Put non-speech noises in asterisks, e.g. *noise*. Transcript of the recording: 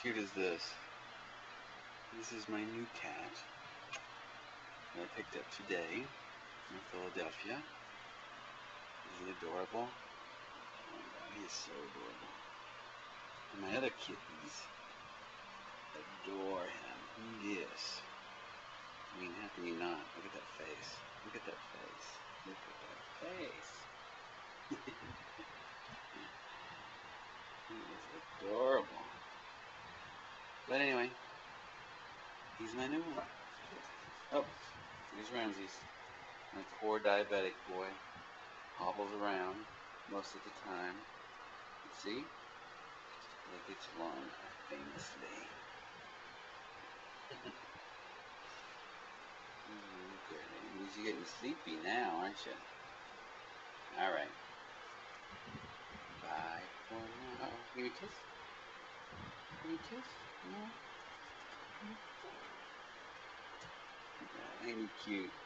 cute is this? This is my new cat that I picked up today in Philadelphia. Is he adorable? Oh God, he is so adorable. And my other kitties adore him. Yes. I mean, how can you not? Look at that face. Look at that face. Look at that face. *laughs* he is adorable. But anyway, he's my new one. Oh, here's Ramses. My poor diabetic boy. Hobbles around most of the time. See? He gets along famously. At. You're getting sleepy now, aren't you? Alright. Bye for now. Give me a kiss. Give me a kiss. He cute?